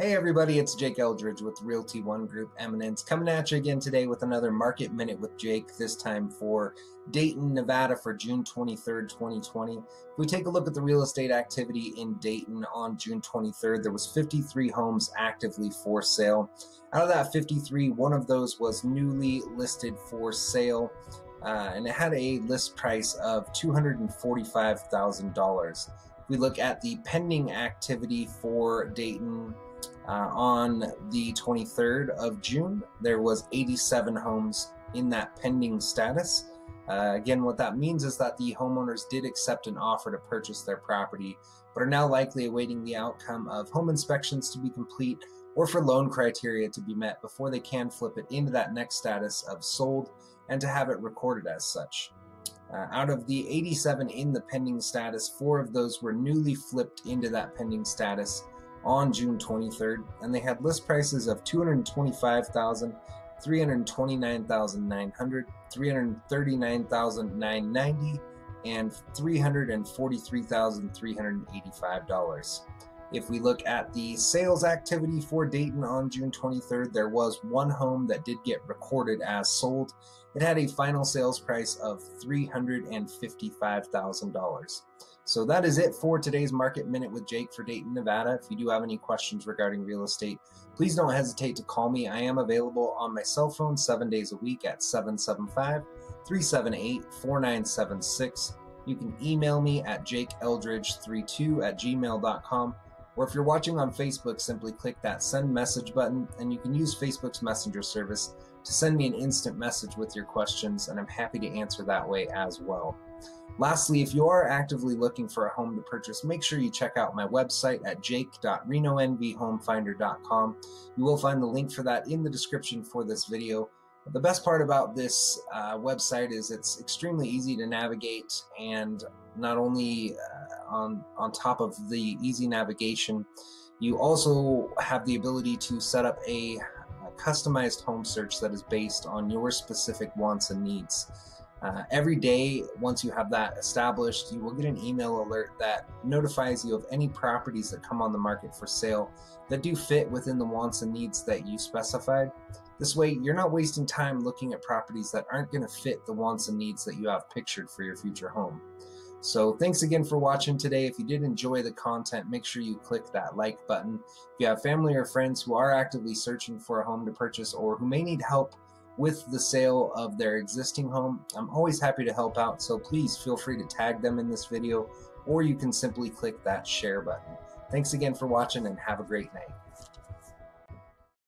Hey everybody, it's Jake Eldridge with Realty One Group Eminence coming at you again today with another Market Minute with Jake, this time for Dayton, Nevada for June 23rd, 2020. If we take a look at the real estate activity in Dayton on June 23rd, there was 53 homes actively for sale. Out of that 53, one of those was newly listed for sale. Uh, and it had a list price of $245,000. If we look at the pending activity for Dayton uh, on the 23rd of June, there was 87 homes in that pending status. Uh, again, what that means is that the homeowners did accept an offer to purchase their property, but are now likely awaiting the outcome of home inspections to be complete or for loan criteria to be met before they can flip it into that next status of sold and to have it recorded as such. Uh, out of the 87 in the pending status, four of those were newly flipped into that pending status on June 23rd, and they had list prices of 225,000, 329,900, 339,990, and $343,385. If we look at the sales activity for Dayton on June 23rd, there was one home that did get recorded as sold. It had a final sales price of $355,000. So that is it for today's Market Minute with Jake for Dayton, Nevada. If you do have any questions regarding real estate, please don't hesitate to call me. I am available on my cell phone seven days a week at 775 378 4976. You can email me at jakeeldridge32 at gmail.com. Or if you're watching on Facebook, simply click that send message button and you can use Facebook's messenger service to send me an instant message with your questions, and I'm happy to answer that way as well. Lastly, if you are actively looking for a home to purchase, make sure you check out my website at jake.renonvhomefinder.com. You will find the link for that in the description for this video. The best part about this uh, website is it's extremely easy to navigate and not only uh, on, on top of the easy navigation, you also have the ability to set up a, a customized home search that is based on your specific wants and needs. Uh, every day, once you have that established, you will get an email alert that notifies you of any properties that come on the market for sale that do fit within the wants and needs that you specified. This way, you're not wasting time looking at properties that aren't going to fit the wants and needs that you have pictured for your future home. So thanks again for watching today. If you did enjoy the content, make sure you click that like button. If you have family or friends who are actively searching for a home to purchase or who may need help with the sale of their existing home. I'm always happy to help out, so please feel free to tag them in this video, or you can simply click that share button. Thanks again for watching and have a great night.